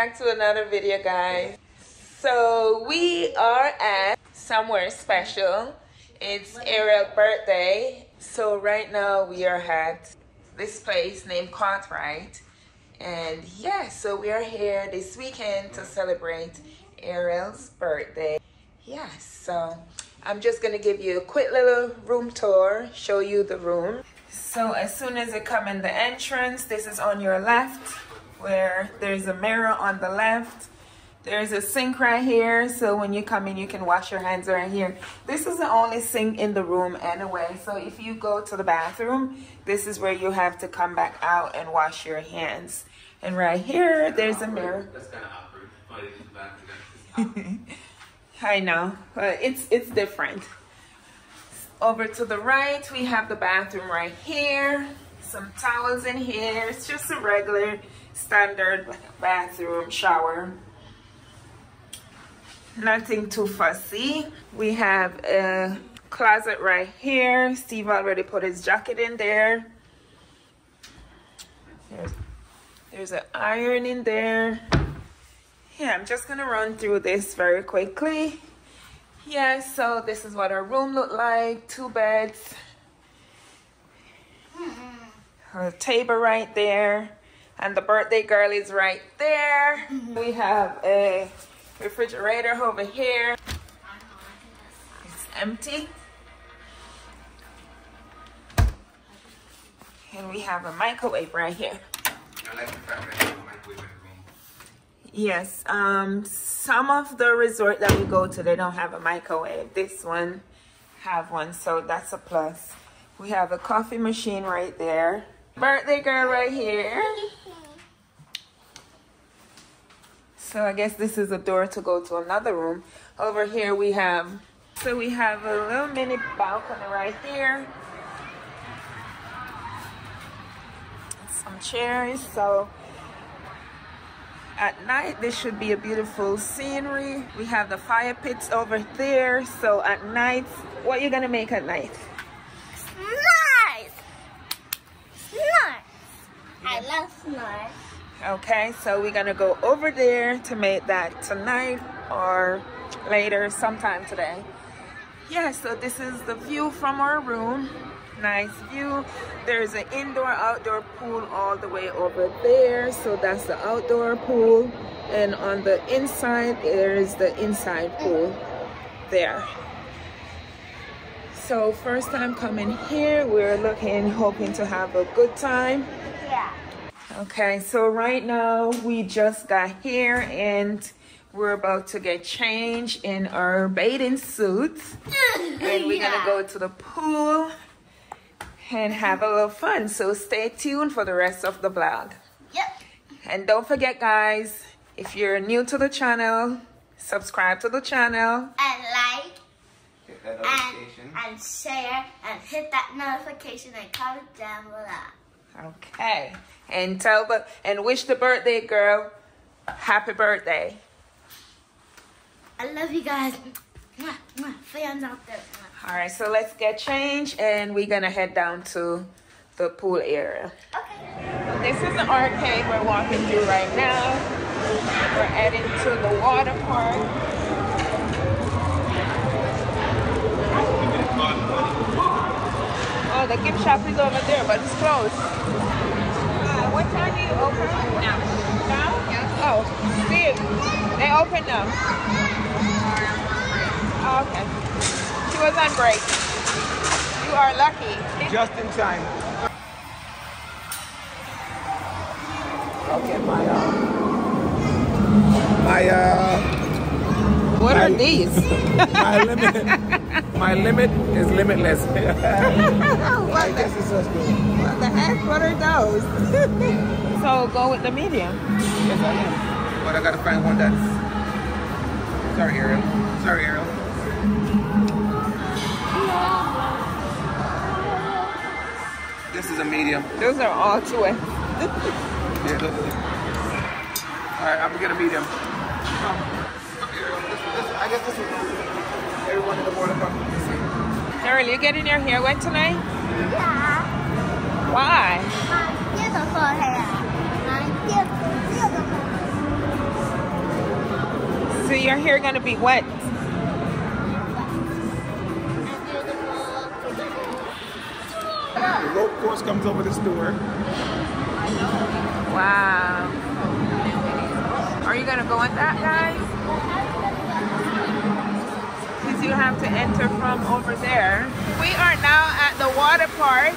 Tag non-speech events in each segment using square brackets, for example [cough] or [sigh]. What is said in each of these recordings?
back to another video guys. So we are at somewhere special. It's Ariel's birthday. So right now we are at this place named Kartrite and yeah so we are here this weekend to celebrate Ariel's birthday. Yes yeah, so I'm just gonna give you a quick little room tour show you the room. So as soon as you come in the entrance this is on your left where there's a mirror on the left. There's a sink right here, so when you come in, you can wash your hands right here. This is the only sink in the room anyway, so if you go to the bathroom, this is where you have to come back out and wash your hands. And right here, there's a mirror. That's kind of awkward. [laughs] I know, but it's, it's different. Over to the right, we have the bathroom right here. Some towels in here. It's just a regular standard bathroom shower. Nothing too fussy. We have a closet right here. Steve already put his jacket in there. There's, there's an iron in there. Yeah i'm just gonna run through this very quickly. Yeah so this is what our room looked like. Two beds. A table right there and the birthday girl is right there. we have a refrigerator over here. It's empty. And we have a microwave right here. Yes, um, some of the resort that we go to, they don't have a microwave. This one have one, so that's a plus. We have a coffee machine right there. Birthday girl right here. So I guess this is a door to go to another room. Over here we have, so we have a little mini balcony right here. Some chairs. So at night this should be a beautiful scenery. We have the fire pits over there. So at night, what are you gonna make at night? Nice! Nice! I love nice okay so we're gonna go over there to make that tonight or later sometime today. Yeah so this is the view from our room. Nice view. There's an indoor outdoor pool all the way over there. So that's the outdoor pool. And on the inside there's the inside pool there. So first time coming here we're looking hoping to have a good time Okay, so right now we just got here and we're about to get changed in our bathing suits. and we're yeah. gonna go to the pool and have a little fun. So stay tuned for the rest of the vlog. Yep. And don't forget guys, if you're new to the channel, subscribe to the channel. And like. And, and share and hit that notification and comment down below. Okay and tell the and wish the birthday girl happy birthday. I love you guys. Fans out there. All right, so let's get changed and we're gonna head down to the pool area. Okay. This is the arcade we're walking through right now. We're heading to the water park. Oh, the gift shop is over there, but it's closed. What time do you open? Now. Now? Yes. Oh, see, they open now. Oh, okay. She was on break. You are lucky. Just in time. Okay, my uh, my uh. What my, are these? my limit, [laughs] my limit is limitless. I guess it's just good the heck? What are those? [laughs] so go with the medium. Yes, I am. But I gotta find one that's. Sorry, Ariel. Sorry, Ariel. This is a medium. Those are all two [laughs] yeah, those are. All right, I'm gonna get a medium. Um, this, this, I guess this is everyone in the border company. Ariel, you getting your hair wet tonight? Yeah. Why? My beautiful hair. My beautiful hair. So your hair gonna be wet. The rope course comes over this door. Wow. Are you gonna go in that, guys? Because you have to enter from over there. We are now at the water park.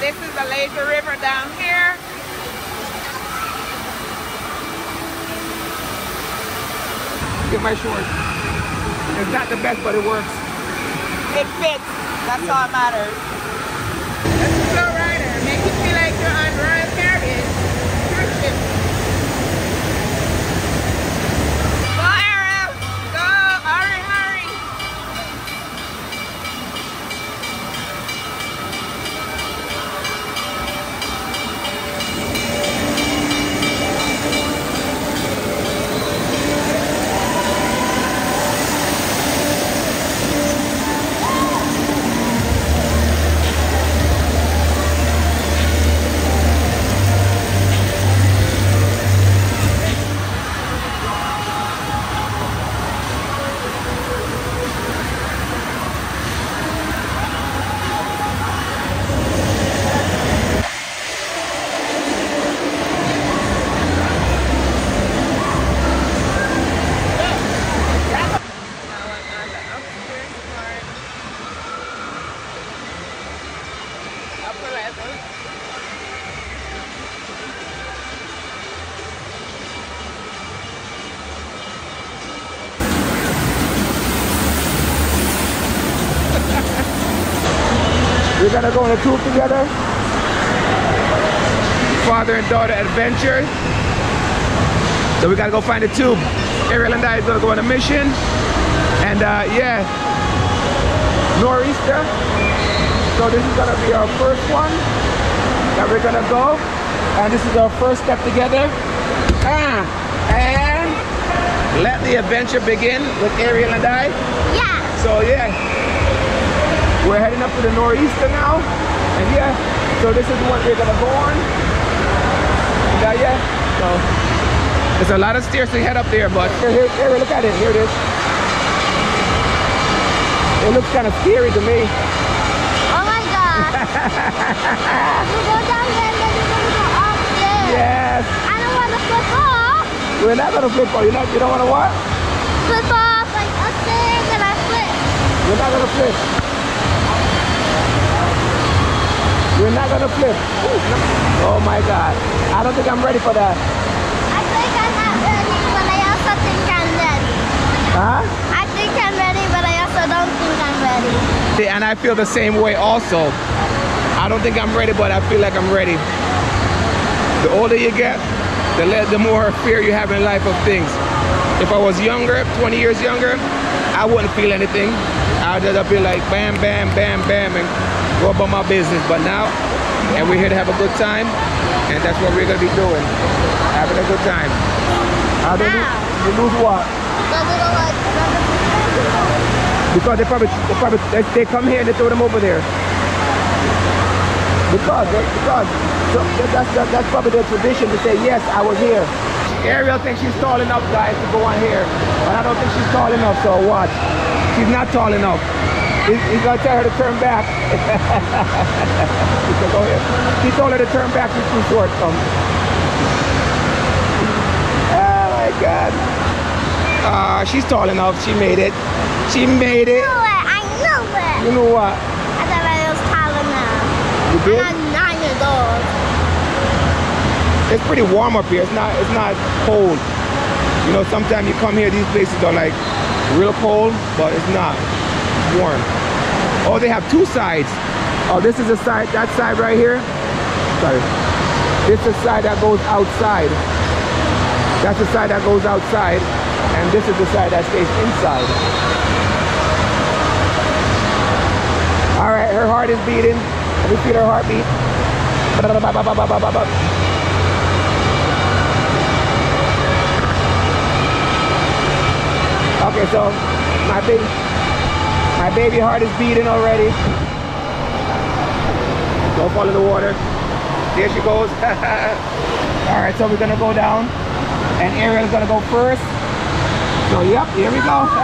This is the lazy river down here. Get my shorts. It's not the best, but it works. It fits. That's all that matters. We're gonna go on a tour together. Father and daughter adventure. So we gotta go find a tube. Ariel and I is gonna go on a mission. And uh, yeah, nor'easter. So this is gonna be our first one that we're gonna go. And this is our first step together. Ah, and let the adventure begin with Ariel and I. Yeah. So yeah, we're heading up to the nor'easter now, and yeah, so this is what we're gonna go on. Yeah, yeah. So there's a lot of stairs to head up there, but here, here, here, look at it. Here it is. It looks kind of scary to me. Oh my god. we [laughs] go down there and then gonna go up there. Yes, I don't wanna flip off. we're not gonna flip. Oh, you not? You don't want to what? Flip off like up there and then I flip. We're not gonna flip. We're not gonna flip. Oh my God! I don't think I'm ready for that. I think I'm not ready, but I also think I'm ready. Huh? I think I'm ready, but I also don't think I'm ready. And I feel the same way also. I don't think I'm ready, but I feel like I'm ready. The older you get, the, le- the more fear you have in life of things. If I was younger, 20 years younger, I wouldn't feel anything. I'd just be like bam, bam, bam, bam, and go about my business. But now, and we're here to have a good time, and that's what we're gonna be doing, having a good time. How do you, lose what? Because they probably, they probably they, come here and they throw them over there. Because, because so that- that's, that, that's probably their tradition to say, yes, I was here. Ariel thinks she's tall enough, guys, to go on here. But I don't think she's tall enough, so watch. She's not tall enough. He's, he's gonna tell her to turn back. He said, go ahead. He told her to turn back, she's too short. So. Oh my God. Uh, she's tall enough, she made it. She made it. I knew it. I knew it. You know what? I thought I was tall enough. You did? I'm nine years old. It's pretty warm up here. It's not it's not cold. You know, sometimes you come here, these places are like real cold, but it's not. It's warm. Oh, they have two sides. Oh, this is the side, that side right here. Sorry. This is the side that goes outside. That's the side that goes outside. And this is the side that stays inside. All right, her heart is beating. Let me feel her heartbeat. Okay, so my baby, my baby heart is beating already. Don't fall in the water. There she goes. [laughs] All right, so we're gonna go down. And Ariel's gonna go first. So yep, here we go. [laughs]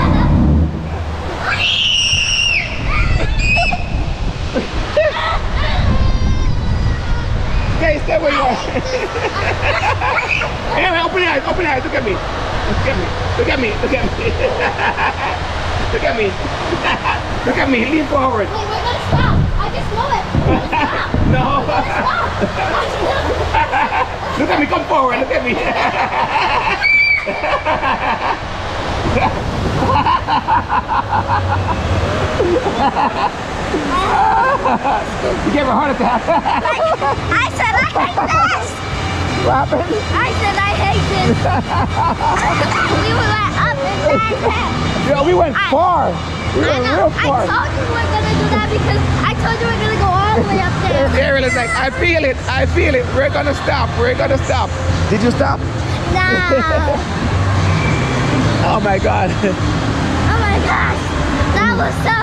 Oh. [laughs] Okay, stay where you are. Ariel, open your eyes, open your eyes, look at me. Look at me, look at me, look at me. [laughs] look at me. [laughs] look at me, lean forward. Wait, we're gonna stop. I just know it. [laughs] No. Stop. look at me, come forward, look at me. you gave her a heart attack. I said I hate this. what happened? I said I hate this. we went up and down. down. Yeah, we went I- far. We I went know. real I told you we were gonna do that because I told you we were gonna go all the way up there. [laughs] Ariel is like, I feel it, I feel it. We're gonna stop, we're gonna stop. Did you stop? No. [laughs] Oh my God. Oh my gosh. That was so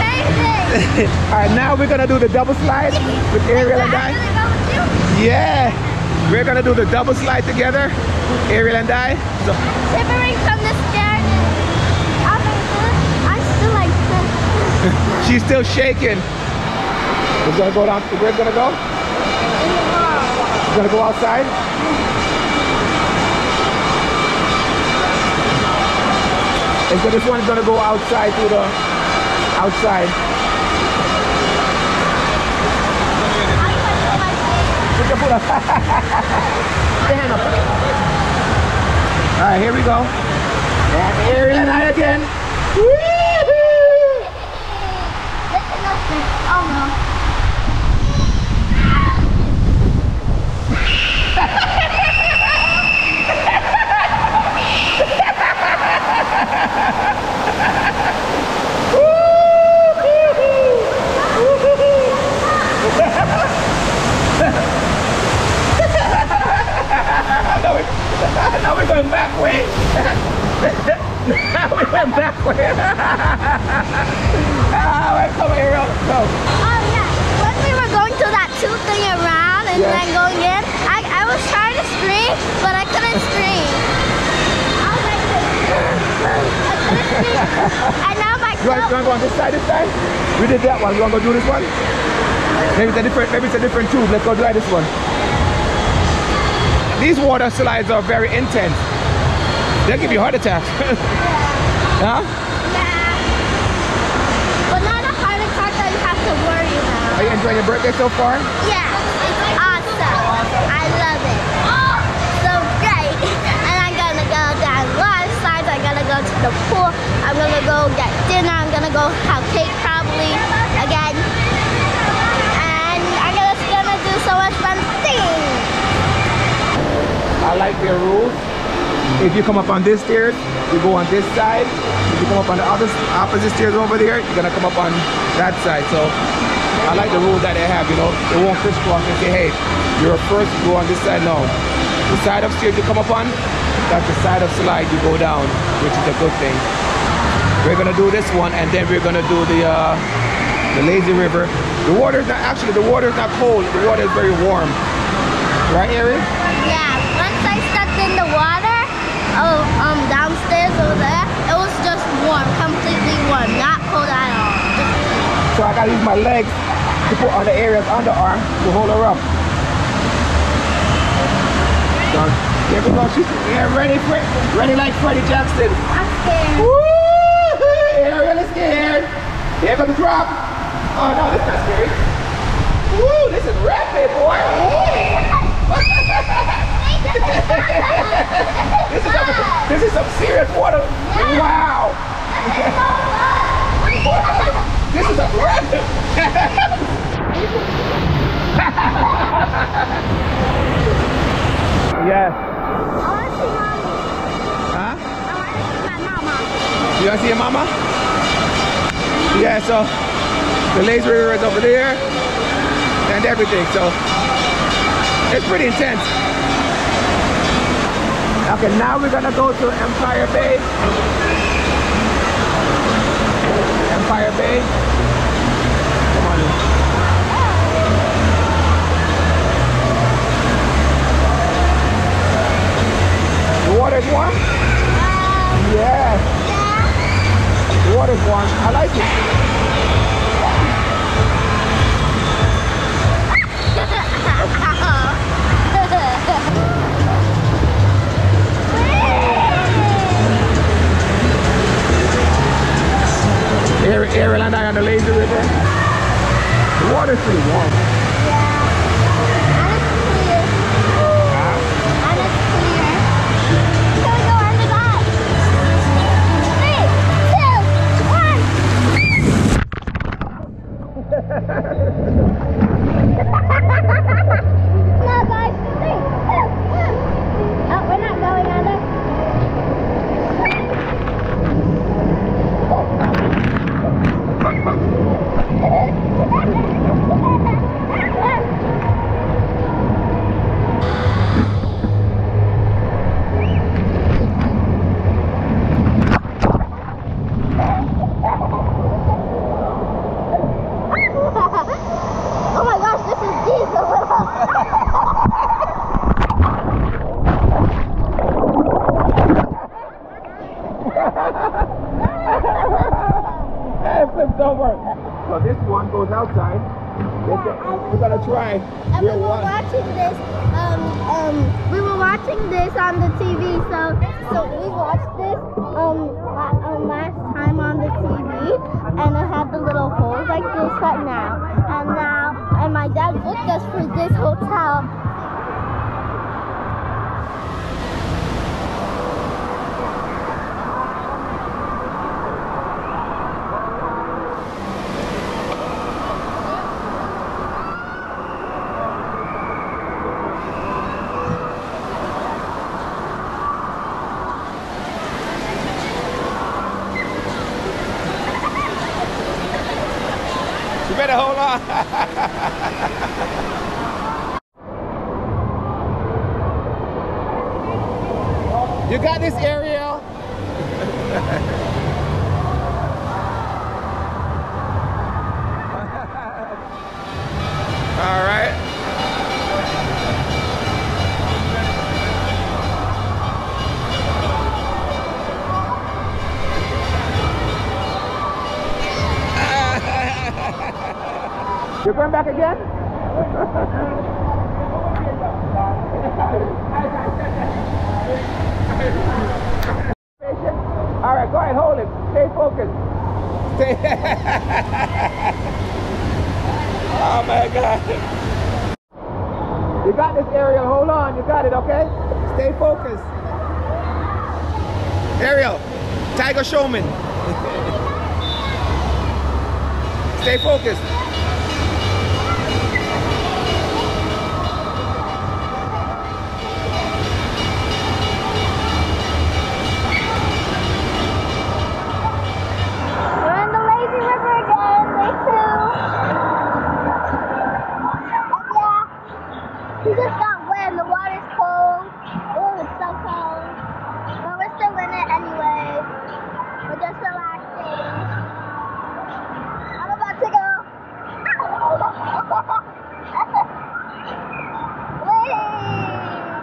crazy. [laughs] All right, now we're gonna do the double slide with Ariel and I. Yeah, we're gonna do the double slide together, Ariel and I. So, Shivering from the stairs. I'm, still like this. [laughs] she's still shaking. We're gonna go down. We're gonna go. We're gonna go outside. And so this one's gonna go outside to the outside. Put your foot up. Put your hand up. All right, here we go. And Ariel and I again. [laughs] Woo-hoo! Listen up there. Oh no. now, we, now we're going back way. now we're going back way. ah, come here, Ariel. Go. Oh yeah. When we were going to that two thing around and Yes. then going in, I, I was trying to scream, but I couldn't scream. I was like. I couldn't scream. And now my You want, you want to go on this side, this side? We did that one. You want to go do this one? Maybe it's a different, maybe it's a different tube. Let's go try this one. These water slides are very intense. They'll give you heart attacks. [laughs] huh? Nah. But not a heart attack that you have to worry about. Are you enjoying your birthday so far? Yeah, it's awesome. I love it. So great. And I'm gonna go down a slides. I'm gonna go to the pool. I'm gonna go get dinner. I'm gonna go have cake I like their rules. If you come up on this stairs, you go on this side. If you come up on the other opposite stairs over there, you're gonna come up on that side. So I like the rules that they have, you know. They won't crisscross and say, hey, you're first, you go on this side. No. The side of stairs you come up on, that's the side of slide you go down, which is a good thing. We're gonna do this one and then we're gonna do the uh, the lazy river. The water is not actually the water is not cold, the water is very warm. Right, Ariel? Yeah, once I stepped in the water, oh, um, downstairs over there, it was just warm, completely warm, not cold at all. So I gotta use my legs to put on the area's underarm to hold her up. So here we go. She's yeah, ready, Fre- ready like Freddie Jackson. I'm scared. Woo! Ariel is scared. Here goes the drop. Oh no, this is not scary. Woo! This is rapid, boy. [laughs] this is some, this is some serious water. Wow. this is a rapid. yes. Huh? I want to see. You your mama? Yeah, so the laser is over there and everything, so it's pretty intense. Okay, now we're gonna go to Empire Bay. Empire Bay. Come on. Water is warm? Yes. Yeah. Water is warm. I like it. Every, every I got the laser with that. The water's pretty warm. Outside. We're gonna try. And we were watching this. Um, um, we were watching this on the TV. So, so we watched this um, um last time on the TV, and it had the little holes like this right now. And now, and my dad booked us for this hotel. You better hold on. You got this, Ariel? [laughs] All right. You're going back again? All right, go ahead, hold it. Stay focused. Stay. [laughs] oh my God. You got this, Ariel. Hold on. You got it, okay? Stay focused. Ariel, Tiger Showman. [laughs] Stay focused. We're in the lazy river again, day two. Yeah. We just got wet and the water's cold. Oh, it's so cold. But we're still in it anyway. We're just relaxing. I'm about to go. Wait,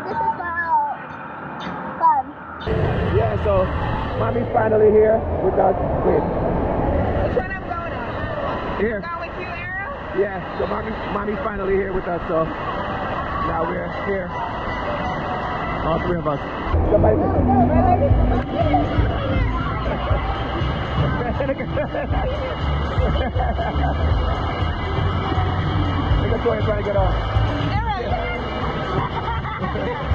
this is so fun. Yeah, so mommy's finally here with us. Wait, Which one I'm going on? here. Go with you, Ariel? Yeah, so mommy, mommy's finally here with us, so now we're here. All three of us. Somebody. Look at Tori trying to get on. [laughs]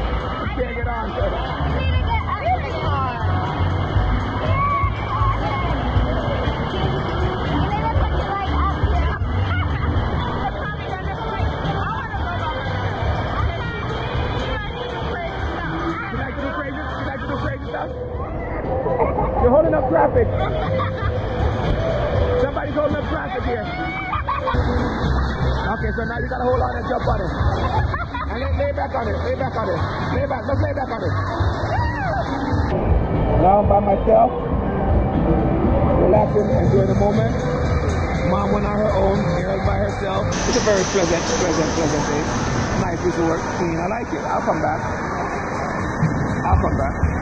You're holding up traffic. Somebody's holding up traffic here. Okay, so now you gotta hold on and jump on it. And lay, lay back on it. Lay back on it. Lay back. Let's lay back on it. Now I'm by myself. Relaxing, enjoying the moment. Mom went on her own, Carol by herself. It's a very pleasant, pleasant, pleasant day. Nice resort, clean. I like it. I'll come back. I'll come back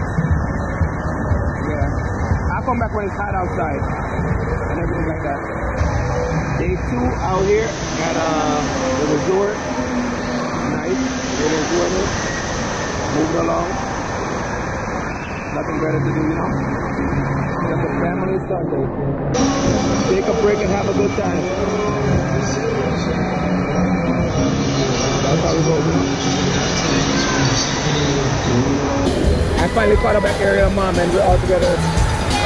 come back when it's hot outside and everything like that. Day two out here at uh, the resort. Nice. It was warming. Along. Nothing better to do, you know? It's a family Sunday. Take a break and have a good time. That's how we go, you know? I finally caught up at Area Mom and we're all together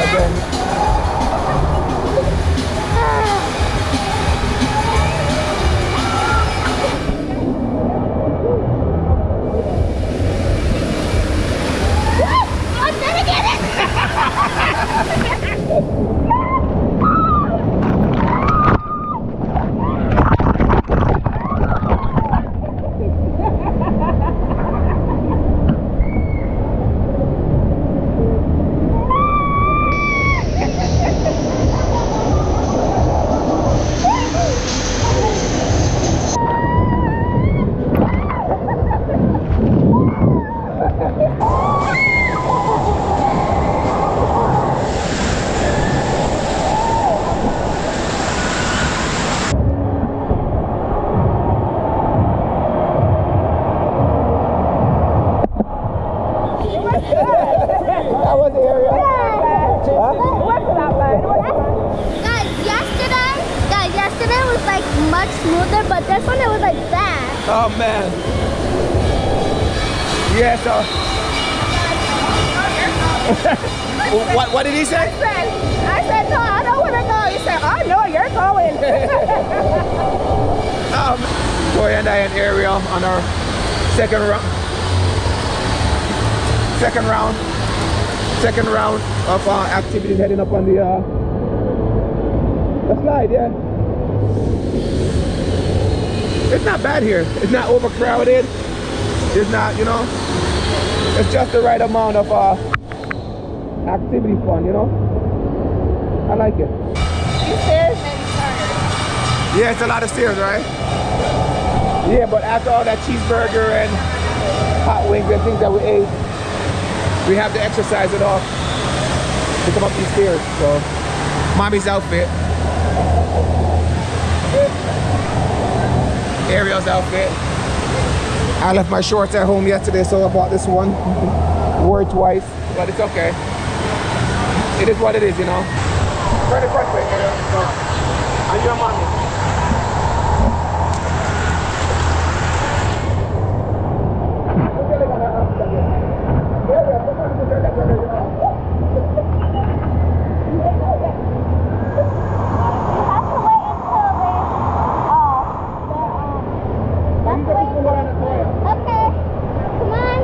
again. So [laughs] what what did he say? I said, no, I don't want to go. He said, I know you're going. [laughs] Um, Toya and I and Ariel on our second round. Second round. Second round of uh, activities heading up on the uh, the slide. Yeah. It's not bad here. It's not overcrowded. It's not, you know. It's just the right amount of uh, activity fun, you know. I like it. Stairs. Yeah, it's a lot of stairs, right? Yeah, but after all that cheeseburger and hot wings and things that we ate, we have to exercise it off to come up these stairs. So, mommy's outfit, Ariel's outfit. I left my shorts at home yesterday, so I bought this one. Wore it twice, but it's okay. It is what it is, you know. Turn the front way, Ariel. So, and your mommy. Okay, come on,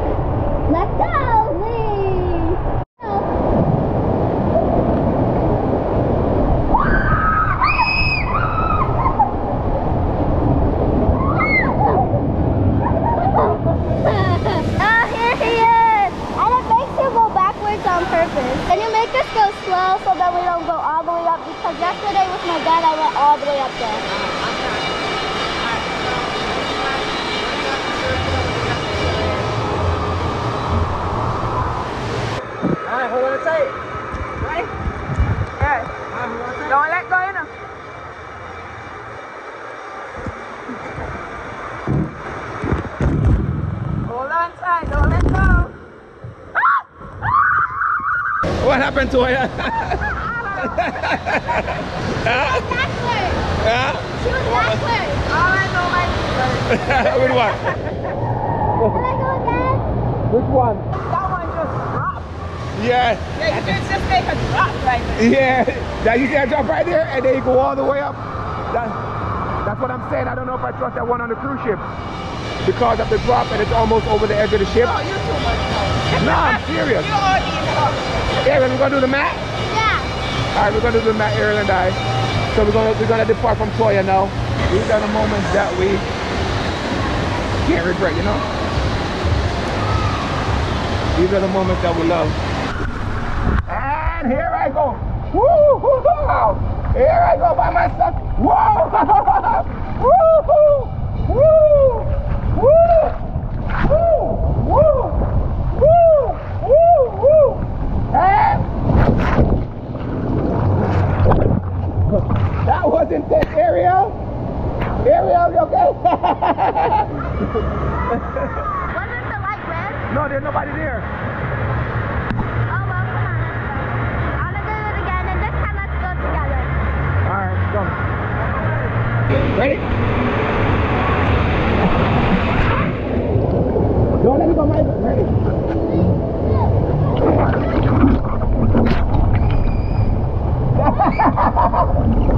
let's go, please. oh, here he is. And it makes you go backwards on purpose. Can you make us go slow so that we don't go all the way up? Because yesterday with my dad, I went all the way up there. Alright, hold on tight. Right? Yeah. Don't let go, you know. Hold on tight, don't let go. What happened to her? Backwards. Huh? She was backwards. All I know like With what? Can I go again? Which one? that one just dropped. Yeah, Yeah, you can just make a drop right there. yeah. That you see that drop right there, and then you go all the way up. That, that's what I'm saying. I don't know if I trust that one on the cruise ship because of the drop, and it's almost over the edge of the ship. Oh, you too much. No, I'm [laughs] serious. You all need help. Aaron, we're gonna do the mat. Yeah. All right, we're gonna do the mat, Aaron and I. So we're gonna we're gonna depart from Toya now. These are the moments that we can't regret, you know. These are the moments that we love. And here I go. Woo! hoo-hoo. Here I go by myself. Whoa! Woo! Woo! Woo! Woo! Woo! Woo! Woo! Woo! And that was intense, Ariel. Ariel, you okay? Wasn't the light red? no, there's nobody there. Oh, well, come on. I'm gonna do it again, and this time let's go together. All right, come. Ready? Don't let me go, Mike. Ready? [laughs]